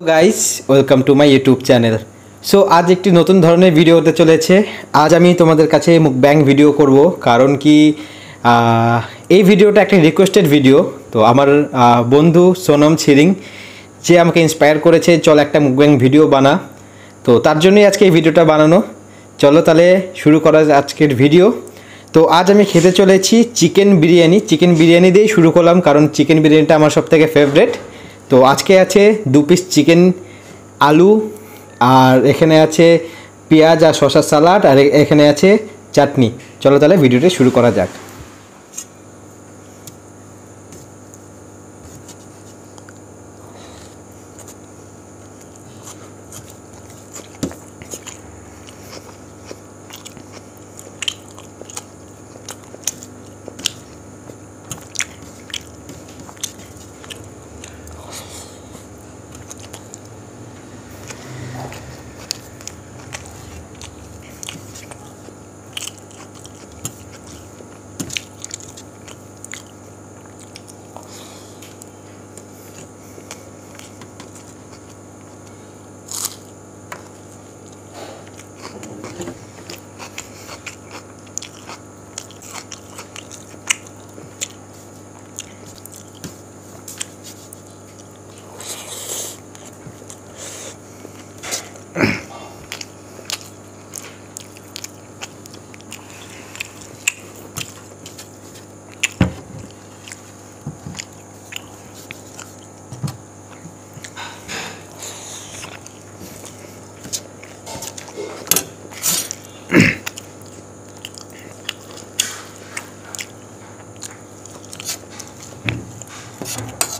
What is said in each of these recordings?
Guys welcome to my YouTube channel so আজ একটি নতুন ধরনের ভিডিও হতে চলেছে। আজ আমি তোমাদের কাছে মুকব্যাং ভিডিও করব। কারণ কি এই ভিডিওটা একটা রিকোয়েস্টেড ভিডিও তো আমার বন্ধু সোনম ছিরিং, যে আমাকে ইন্সপায়ার করেছে, চল একটা মুকব্যাং ভিডিও বানা। তো তার জন্যই আজকে এই ভিডিওটা বানানো। চলো তাহলে শুরু করা আজকের ভিডিও তো আজ আমি খেতে চলেছি চিকেন বিরিয়ানি। চিকেন বিরিয়ানি দিয়েই শুরু করলাম, কারণ চিকেন বিরিয়ানিটা আমার সব থেকে ফেভারেট তো আজকে আছে দু পিস চিকেন আলু, আর এখানে আছে পেঁয়াজ আর শশার সালাড আর এখানে আছে চাটনি। চলো তাহলে ভিডিওটা শুরু করা যাক। 失礼します。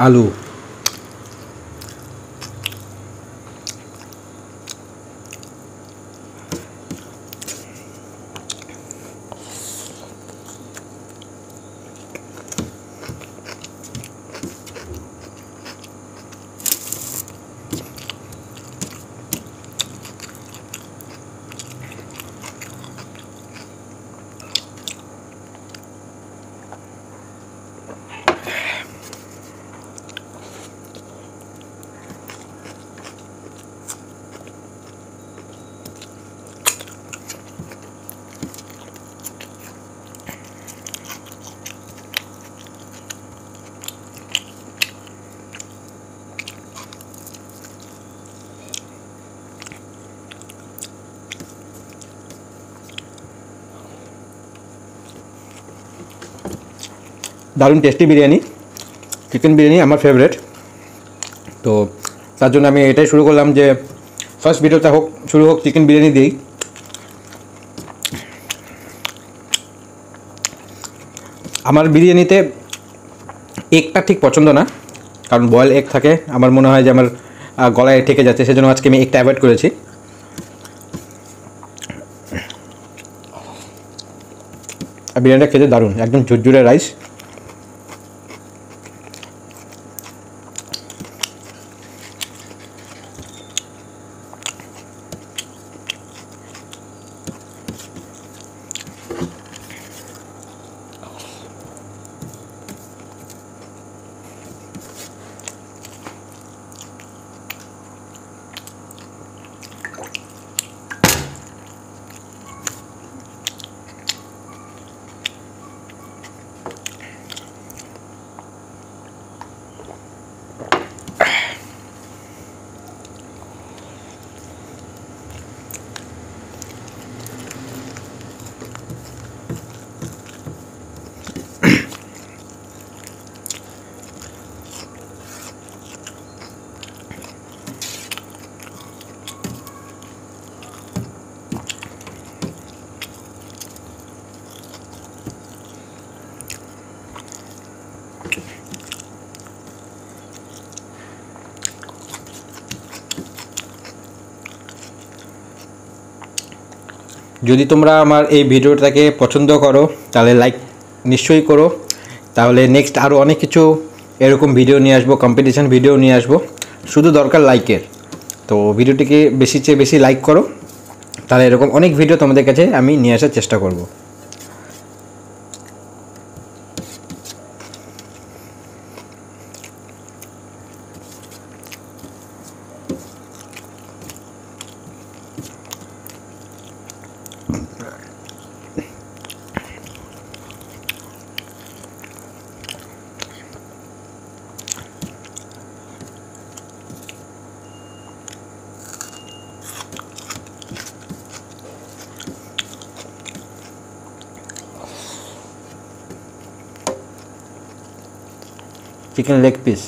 আলু দারুণ টেস্টি বিরিয়ানি চিকেন বিরিয়ানি আমার ফেভারেট তো তার জন্য আমি এটাই শুরু করলাম যে ফার্স্ট ভিডিওটা হোক, শুরু হোক চিকেন বিরিয়ানি দিই আমার বিরিয়ানিতে এগটা ঠিক পছন্দ না, কারণ বয়েল এগ থাকে। আমার মনে হয় যে আমার গলায় ঠেকে যাচ্ছে, সেজন্য আজকে আমি এগটা অ্যাভয়েড করেছি। বিরিয়ানিটা খেতে দারুণ, একদম ঝুরঝুরে রাইস যদি তোমরা আমার এই ভিডিওটাকে পছন্দ করো, তাহলে লাইক নিশ্চয়ই করো। তাহলে নেক্সট আরও অনেক কিছু এরকম ভিডিও নিয়ে আসব কম্পিটিশান ভিডিও নিয়ে আসব। শুধু দরকার লাইকের তো ভিডিওটিকে বেশি চেয়ে বেশি লাইক করো। তাহলে এরকম অনেক ভিডিও তোমাদের কাছে আমি নিয়ে আসার চেষ্টা করব। Chicken leg piece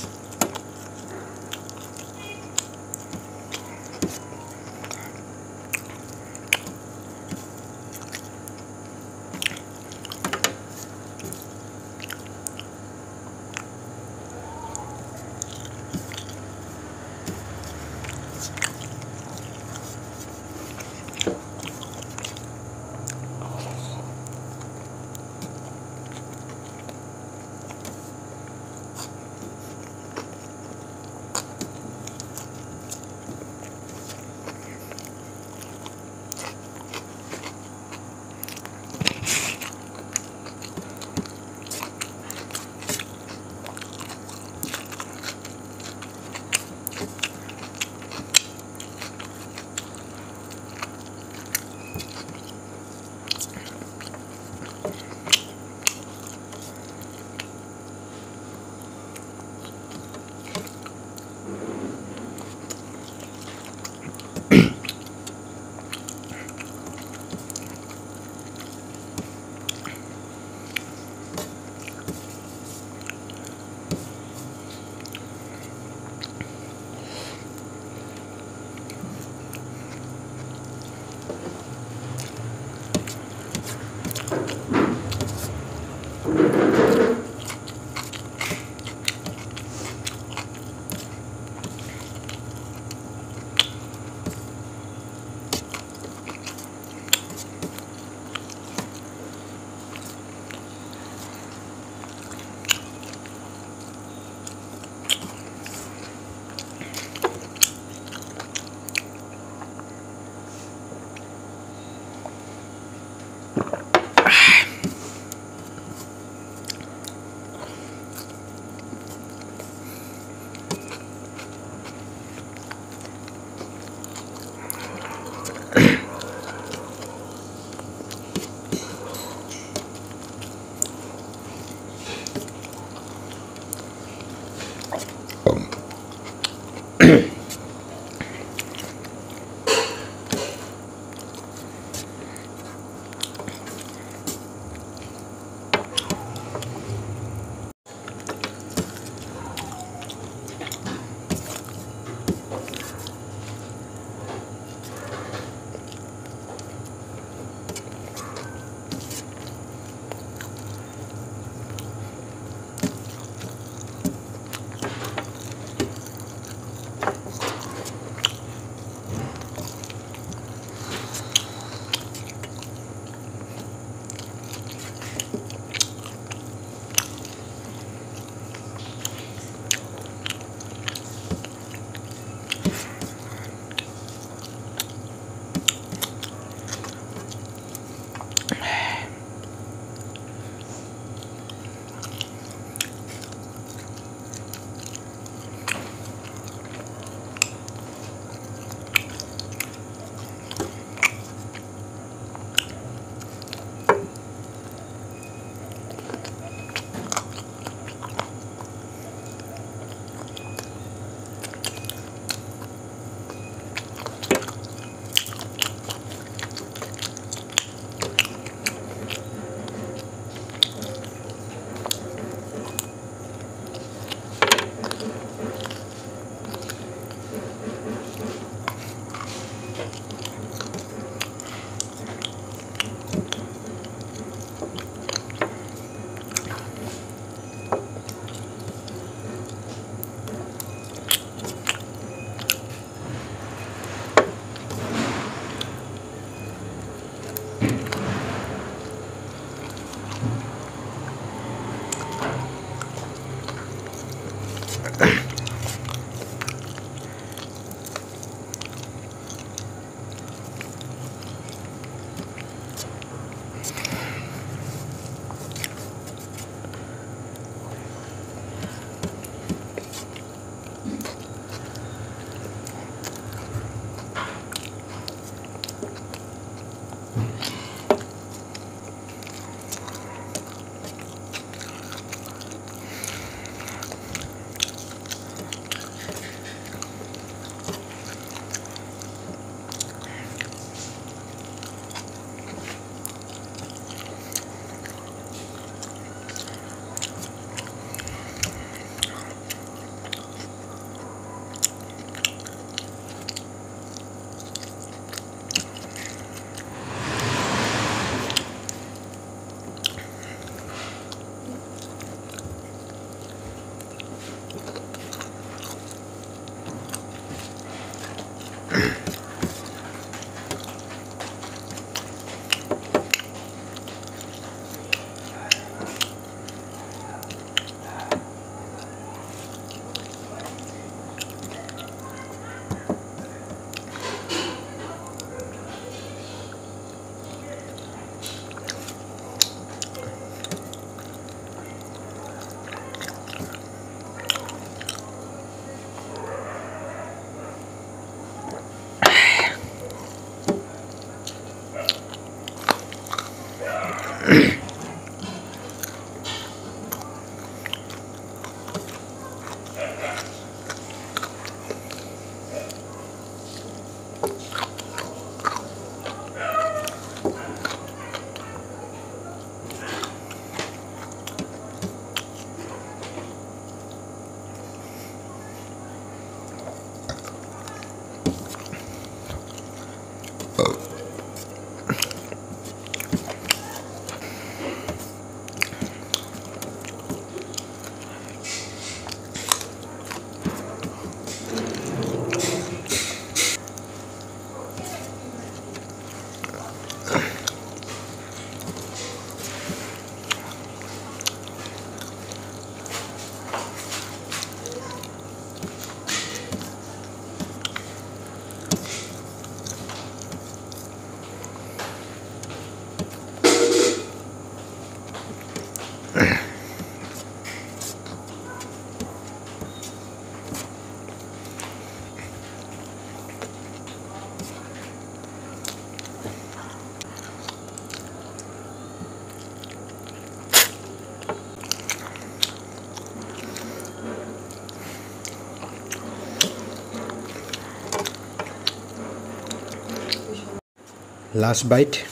last bite.